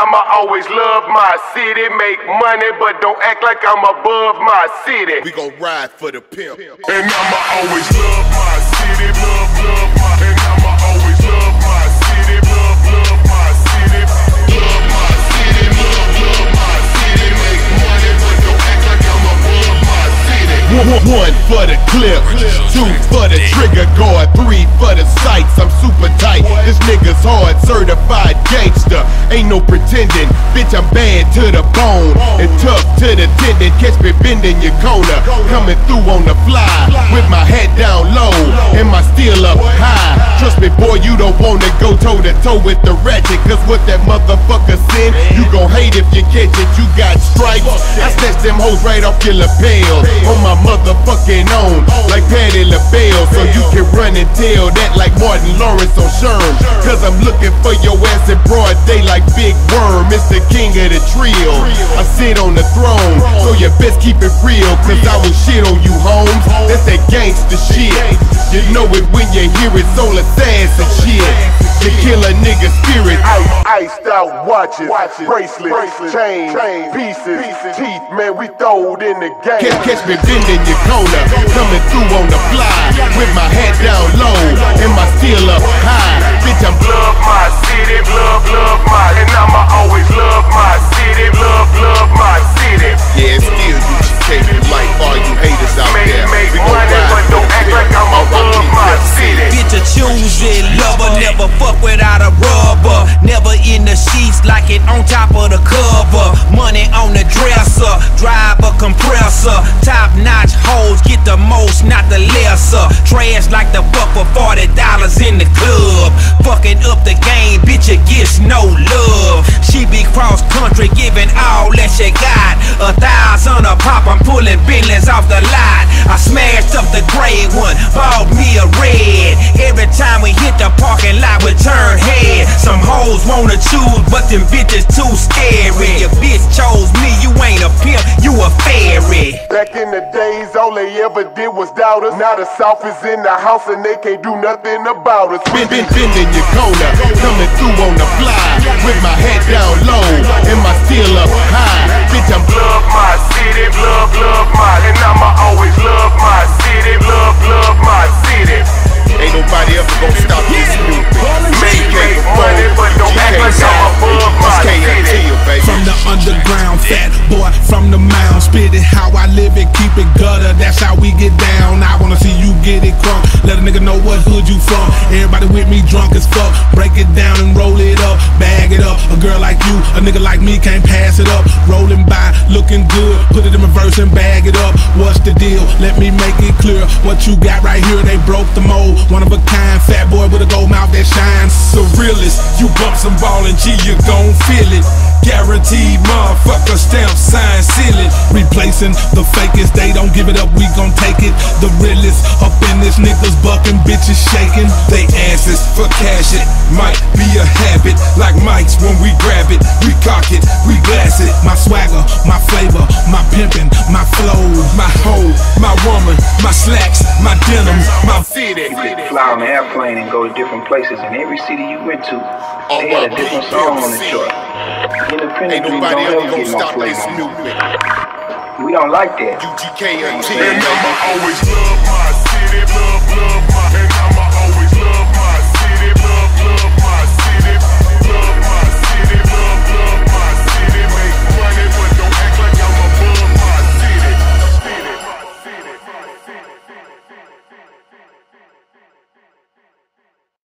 I'ma always love my city. Make money, but don't act like I'm above my city. We gon' ride for the pimp. And I'ma always love my city, love, love One, for the clip, two for the trigger guard, three for the sights. I'm super tight. This nigga's hard, certified gangster. Ain't no pretending, bitch. I'm bad to the bone and tough to the tendon. Catch me bending your corner, coming through on the fly with my head down low boy, you don't wanna go toe to toe with the ratchet. Cause what that motherfucker send, you gon' hate if you catch it. You got stripes. I snatch them hoes right off your lapel on my motherfucking own, like Patti LaBelle. So you can run and tell that like Martin Lawrence on Sherm. Cause I'm looking for your ass in broad day like Big Worm. It's the king of the trio. I sit on the throne, so you best keep it real. Cause I will shit on you, Holmes. That's that gangster shit. You know it when you hear it, soul assassin shit. You kill a nigga spirit. Ice, iced out watches, bracelets, chains, pieces, teeth, man, we throwed in the game. Catch, catch me bending your corner, coming through on the fly, with my head down low and my steel up it on top of the cover. Money on the dresser, drive a Kompressor. Top notch hoes get the most, not the lesser. Trash like the fuck for forty dollars in the club. Fucking up the game, bitch, it gets no love. She be cross country, giving all that she got. A thousand a pop, I'm pulling Bentleys off the lot. I smashed up the gray one, bought me a red. Every time we hit the parking lot, we turn head. Some hoes wanna but them bitches too scary. Your bitch chose me, you ain't a pimp, you a fairy. Back in the days, all they ever did was doubt us. Now the South is in the house and they can't do nothing about us. Bend, bend, bend in your corner, coming through on the fly, with my head down low get it crunk. Let a nigga know what hood you from. Everybody with me drunk as fuck. Break it down and roll it up, bag it up. A girl like you, a nigga like me can't pass it up. Rolling by, looking good. Put it in reverse and bag it up. What's the deal? Let me make it clear. What you got right here, they broke the mold. One of a kind, fat boy with a gold mouth that shines. The realest, you bump some ball and G, you gon' feel it. Guaranteed motherfucker stamp sign seal it. Replacing the fakest, they don't give it up, we gon' take it. The realest up in this niggas bucking, bitches shaking. They asses for cash it. Might be a habit, like Mike's when we grab it. We cock it, we glass it. My swagger, my flavor, my pimpin', my flow, my hoe, my woman, my slacks, my denims, my City. fly on an airplane and go to different places. And every city you went to, All they had a different people song on the see. chart. Independent Ain't Dream nobody don't ever ever gonna stop this no more. We don't like that. UGKMT, And baby. I'ma always love my